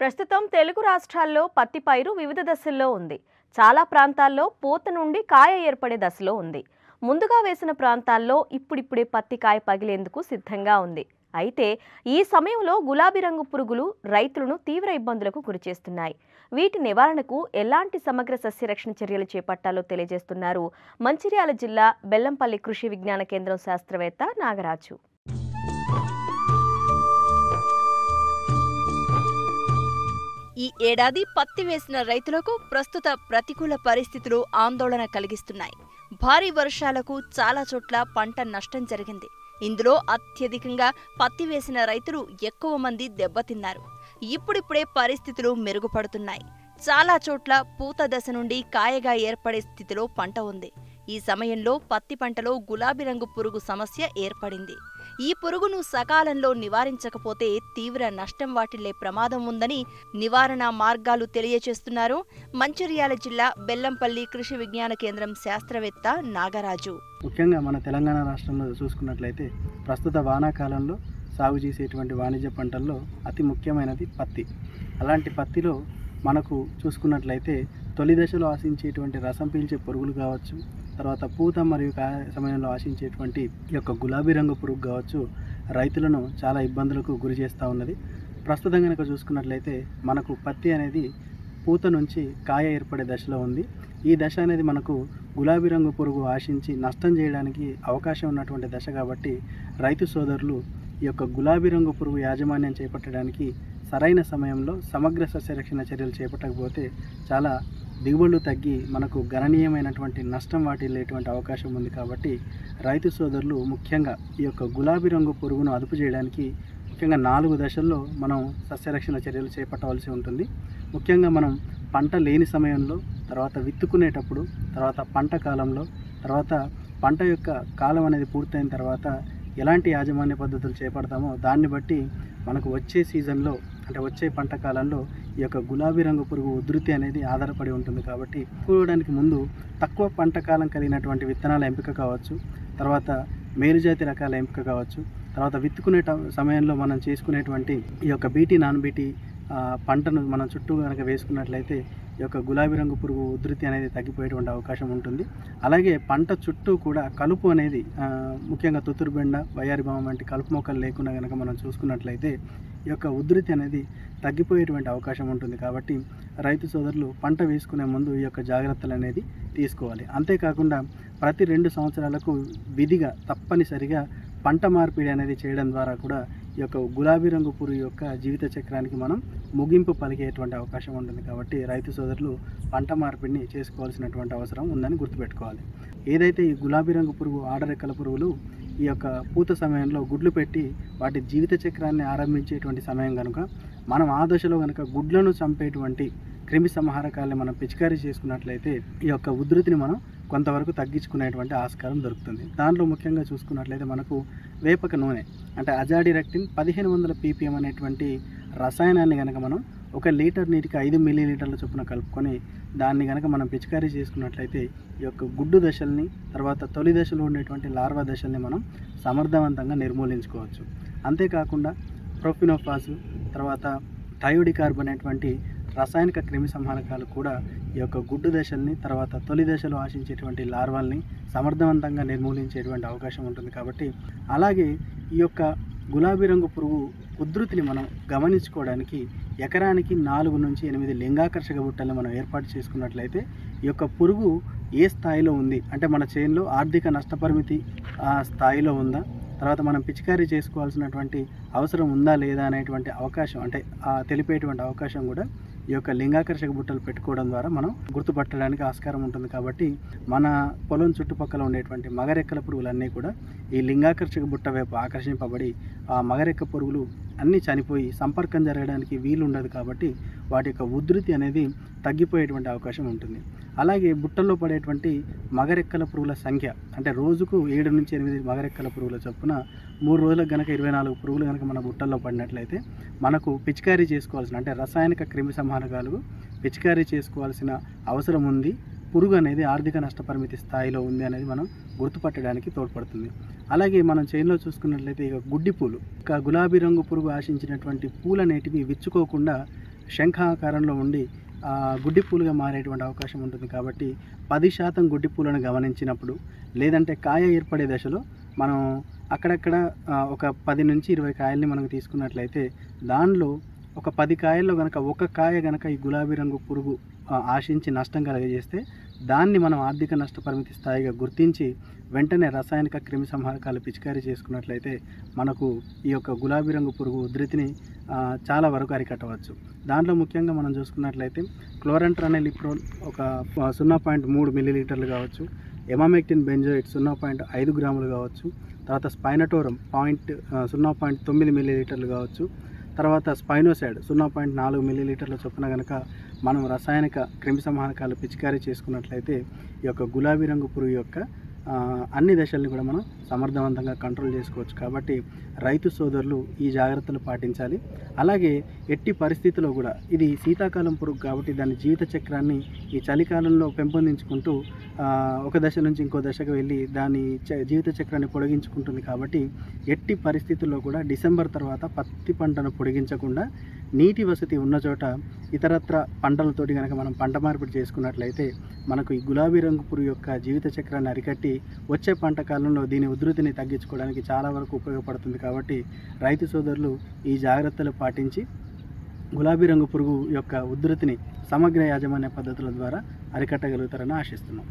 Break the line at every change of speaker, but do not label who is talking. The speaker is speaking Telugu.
ప్రస్తుతం తెలుగు రాష్ట్రాల్లో పత్తి పైరు వివిధ దశల్లో ఉంది. చాలా ప్రాంతాల్లో పూత నుండి కాయ ఏర్పడే దశలో ఉంది. ముందుగా వేసిన ప్రాంతాల్లో ఇప్పుడిప్పుడే పత్తి కాయ పగిలేందుకు సిద్ధంగా ఉంది. అయితే ఈ సమయంలో గులాబీ రంగు పురుగులు రైతులను తీవ్ర ఇబ్బందులకు గురిచేస్తున్నాయి వీటి నివారణకు ఎలాంటి సమగ్ర సస్యరక్షణ చర్యలు చేపట్టాలో తెలియజేస్తున్నారు మంచిర్యాల జిల్లా బెల్లంపల్లి కృషి విజ్ఞాన కేంద్రం శాస్త్రవేత్త నాగరాజు.
ఈ ఏడాది పత్తి వేసిన రైతులకు ప్రస్తుత ప్రతికూల పరిస్థితులు ఆందోళన కలిగిస్తున్నాయి. భారీ వర్షాలకు చాలా చోట్ల పంట నష్టం జరిగింది. ఇందులో అత్యధికంగా పత్తి వేసిన రైతులు ఎక్కువ మంది దెబ్బతిన్నారు. ఇప్పుడిప్పుడే పరిస్థితులు మెరుగుపడుతున్నాయి. చాలా చోట్ల పూత దశ నుండి కాయగా ఏర్పడే స్థితిలో పంట ఉంది. ఈ సమయంలో పత్తి పంటలో గులాబీ రంగు పురుగు సమస్య ఏర్పడింది. ఈ పురుగును సకాలంలో నివారించకపోతే తీవ్ర నష్టం వాటిల్లే ప్రమాదం ఉందని నివారణ మార్గాలు తెలియచేస్తున్నారు మంచిర్యాల జిల్లా బెల్లంపల్లి కృషి విజ్ఞాన కేంద్రం శాస్త్రవేత్త నాగరాజు.
ముఖ్యంగా మన తెలంగాణ రాష్ట్రంలో చూసుకున్నట్లయితే ప్రస్తుత వానాకాలంలో సాగు చేసేటువంటి వాణిజ్య పంటల్లో అతి ముఖ్యమైనది పత్తి. అలాంటి పత్తిలో మనకు చూసుకున్నట్లయితే తొలి దశలో ఆశించేటువంటి రసం పీల్చే పురుగులు కావచ్చు తర్వాత పూత మరియు కాయ సమయంలో ఆశించేటువంటి ఈ యొక్క గులాబీ రంగు పురుగు కావచ్చు రైతులను చాలా ఇబ్బందులకు గురి చేస్తూ ఉన్నది. ప్రస్తుతం కనుక చూసుకున్నట్లయితే మనకు పత్తి అనేది పూత నుంచి కాయ ఏర్పడే దశలో ఉంది. ఈ దశ అనేది మనకు గులాబీ రంగు పురుగు ఆశించి నష్టం చేయడానికి అవకాశం ఉన్నటువంటి దశ కాబట్టి రైతు సోదరులు ఈ యొక్క గులాబీ రంగు పురుగు యాజమాన్యం చేపట్టడానికి సరైన సమయంలో సమగ్ర సస్యరక్షణ చర్యలు చేపట్టకపోతే చాలా దిగుబడులు తగ్గి మనకు గణనీయమైనటువంటి నష్టం వాటిల్లేటువంటి అవకాశం ఉంది కాబట్టి రైతు సోదరులు ముఖ్యంగా ఈ యొక్క గులాబీ రంగు పురుగును అదుపు చేయడానికి ముఖ్యంగా నాలుగు దశల్లో మనం సస్యరక్షణ చర్యలు చేపట్టవలసి ఉంటుంది. ముఖ్యంగా మనం పంట లేని సమయంలో తర్వాత విత్తుకునేటప్పుడు తర్వాత పంట కాలంలో తర్వాత పంట యొక్క కాలం అనేది పూర్తయిన తర్వాత ఎలాంటి యాజమాన్య పద్ధతులు చేపడతామో దాన్ని బట్టి మనకు వచ్చే సీజన్లో అంటే వచ్చే పంట కాలంలో ఈ యొక్క గులాబీ రంగు పురుగు ఉధృతి అనేది ఆధారపడి ఉంటుంది కాబట్టి కూడడానికి ముందు తక్కువ పంట కాలం కలిగినటువంటి విత్తనాల ఎంపిక కావచ్చు తర్వాత మేలుజాతి రకాల ఎంపిక కావచ్చు తర్వాత విత్తుకునే సమయంలో మనం చేసుకునేటువంటి ఈ యొక్క బీటీ నాన్ బీటీ పంటను మనం చుట్టూ కనుక వేసుకున్నట్లయితే యొక్క గులాబీ రంగు పురుగు ఉధృతి అనేది తగ్గిపోయేటువంటి అవకాశం ఉంటుంది. అలాగే పంట చుట్టూ కూడా కలుపు అనేది ముఖ్యంగా తుతురుబెండ వయారిబామ వంటి కలుపు మొక్కలు లేకుండా కనుక మనం చూసుకున్నట్లయితే ఈ యొక్క ఉధృతి అనేది తగ్గిపోయేటువంటి అవకాశం ఉంటుంది. కాబట్టి రైతు సోదరులు పంట వేసుకునే ముందు ఈ యొక్క జాగ్రత్తలు అనేది తీసుకోవాలి. అంతేకాకుండా ప్రతి రెండు సంవత్సరాలకు విధిగా తప్పనిసరిగా పంట మార్పిడి అనేది చేయడం ద్వారా కూడా ఈ యొక్క గులాబీ రంగు పురుగు యొక్క జీవిత చక్రానికి మనం ముగింపు పలికేటువంటి అవకాశం ఉంటుంది కాబట్టి రైతు సోదరులు పంట మార్పిడిని చేసుకోవాల్సినటువంటి అవసరం ఉందని గుర్తుపెట్టుకోవాలి. ఏదైతే ఈ గులాబీ రంగు పురుగు ఆడరెక్కల పురుగులు ఈ యొక్క పూత సమయంలో గుడ్లు పెట్టి వాటి జీవిత చక్రాన్ని ఆరంభించేటువంటి సమయం కనుక మనం ఆ దశలో కనుక గుడ్లను చంపేటువంటి క్రిమి సంహారకాలని మనం పిచికారీ చేసుకున్నట్లయితే ఈ యొక్క ఉధృతిని మనం కొంతవరకు తగ్గించుకునేటువంటి ఆస్కారం దొరుకుతుంది. దాంట్లో ముఖ్యంగా చూసుకున్నట్లయితే మనకు వేపక నూనె అంటే అజాడి రెక్టిన్ పదిహేను వందల పీపీఎం అనేటువంటి రసాయనాన్ని కనుక మనం ఒక లీటర్ నీటికి ఐదు మిల్లీ లీటర్ల చొప్పున కలుపుకొని దాన్ని కనుక మనం పిచికారీ చేసుకున్నట్లయితే ఈ యొక్క గుడ్డు దశల్ని తర్వాత తొలి దశలో ఉండేటువంటి లార్వా దశల్ని మనం సమర్థవంతంగా నిర్మూలించుకోవచ్చు. అంతేకాకుండా ప్రొఫినోఫాస్ తర్వాత థయోడికార్బ్ అనేటువంటి రసాయనిక క్రిమి సంహారకాలు కూడా ఈ యొక్క గుడ్డు దశల్ని తర్వాత తొలి దశలో ఆశించేటువంటి లార్వాల్ని సమర్థవంతంగా నిర్మూలించేటువంటి అవకాశం ఉంటుంది కాబట్టి అలాగే ఈ యొక్క గులాబీ రంగు పురుగు ఉధృతిని మనం గమనించుకోవడానికి ఎకరానికి నాలుగు నుంచి ఎనిమిది లింగాకర్షక బుట్టలను మనం ఏర్పాటు చేసుకున్నట్లయితే ఈ యొక్క పురుగు ఏ స్థాయిలో ఉంది? అంటే మన చేనులో ఆర్థిక నష్టపరిమితి ఆ స్థాయిలో ఉందా? తర్వాత మనం పిచికారీ చేసుకోవాల్సినటువంటి అవసరం ఉందా లేదా అనేటువంటి అవకాశం అంటే తెలిపేటువంటి అవకాశం కూడా ఈ యొక్క లింగాకర్షక బుట్టలు పెట్టుకోవడం ద్వారా మనం గుర్తుపట్టడానికి ఆస్కారం ఉంటుంది కాబట్టి మన పొలం చుట్టుపక్కల ఉండేటువంటి మగరెక్కల పురుగులన్నీ కూడా ఈ లింగాకర్షక బుట్ట వైపు ఆకర్షింపబడి ఆ మగరెక్క పురుగులు అన్నీ చనిపోయి సంపర్కం జరగడానికి వీలు ఉండదు కాబట్టి వాటి యొక్క ఉధృతి అనేది తగ్గిపోయేటువంటి అవకాశం ఉంటుంది. అలాగే బుట్టల్లో పడేటువంటి మగరెక్కల పురుగుల సంఖ్య అంటే రోజుకు ఏడు నుంచి ఎనిమిది మగరెక్కల పురుగుల చొప్పున మూడు రోజులకు గనక ఇరవై నాలుగు పురుగులు కనుక మన బుట్టల్లో పడినట్లయితే మనకు పిచికారీ చేసుకోవాల్సిన అంటే రసాయనిక క్రిమి సంహారకాలు పిచికారీ చేసుకోవాల్సిన అవసరం ఉంది. పురుగు అనేది ఆర్థిక నష్టపరిమితి స్థాయిలో ఉంది అనేది మనం గుర్తుపట్టడానికి తోడ్పడుతుంది. అలాగే మనం చైన్లో చూసుకున్నట్లయితే ఇక గుడ్డి పూలు ఇక గులాబీ రంగు పురుగు ఆశించినటువంటి పూలు అనేటివి విచ్చుకోకుండా శంఖాకారంలో ఉండి గుడ్డి పూలుగా మారేటువంటి అవకాశం ఉంటుంది కాబట్టి పది శాతం గుడ్డి పూలను గమనించినప్పుడు లేదంటే కాయ ఏర్పడే దశలో మనం అక్కడక్కడ ఒక పది నుంచి ఇరవై కాయల్ని మనం తీసుకున్నట్లయితే దానిలో ఒక పది కాయల్లో కనుక ఒక కాయ కనుక ఈ గులాబీ రంగు పురుగు ఆశించి నష్టం కలగజేస్తే దాన్ని మనం ఆర్థిక నష్టపరిమితి స్థాయిగా గుర్తించి వెంటనే రసాయనిక క్రిమి సంహారకాలు పిచికారీ చేసుకున్నట్లయితే మనకు ఈ యొక్క గులాబీ రంగు పురుగు ఉధృతిని చాలా వరకు అరికట్టవచ్చు. దాంట్లో ముఖ్యంగా మనం చూసుకున్నట్లయితే క్లోరంటర్ అనే లిప్రోల్ ఒక సున్నా పాయింట్ మూడు మిల్లీలీటర్లు కావచ్చు ఎమామెక్టిన్ బెంజోయిట్ సున్నా పాయింట్ ఐదు గ్రాములు కావచ్చు తర్వాత స్పైనటోరం పాయింట్ సున్నా పాయింట్ తొమ్మిది మిల్లీలీటర్లు కావచ్చు తర్వాత స్పైనోసైడ్ సున్నా పాయింట్ నాలుగు మిల్లీలీటర్ల చొప్పున కనుక మనం రసాయనిక క్రిమిసంహారకాలు పిచికారీ చేసుకున్నట్లయితే ఈ యొక్క గులాబీ రంగు పురుగు యొక్క అన్ని దశల్ని కూడా మనం సమర్థవంతంగా కంట్రోల్ చేసుకోవచ్చు. కాబట్టి రైతు సోదరులు ఈ జాగ్రత్తలు పాటించాలి. అలాగే ఎట్టి పరిస్థితిలో కూడా ఇది శీతాకాలం పురుగు కాబట్టి దాని జీవిత చక్రాన్ని ఈ చలికాలంలో పెంపొందించుకుంటూ ఒక దశ నుంచి ఇంకో దశకు వెళ్ళి దాని చ- జీవిత చక్రాన్ని పొడిగించుకుంటుంది కాబట్టి ఎట్టి పరిస్థితుల్లో కూడా డిసెంబర్ తర్వాత పత్తి పంటను పొడిగించకుండా నీటి వసతి ఉన్న చోట ఇతరత్ర పంటలతోటి కనుక మనం పంట మార్పిడి చేసుకున్నట్లయితే మనకు ఈ గులాబీ రంగు పురుగు యొక్క జీవిత చక్రాన్ని అరికట్టి వచ్చే పంట కాలంలో దీని ఉధృతిని తగ్గించుకోవడానికి చాలా వరకు ఉపయోగపడుతుంది కాబట్టి రైతు సోదరులు ఈ జాగ్రత్తలు పాటించి గులాబీ రంగు పురుగు యొక్క ఉధృతిని సమగ్ర యాజమాన్య పద్ధతుల ద్వారా అరికట్టగలుగుతారని ఆశిస్తున్నాం.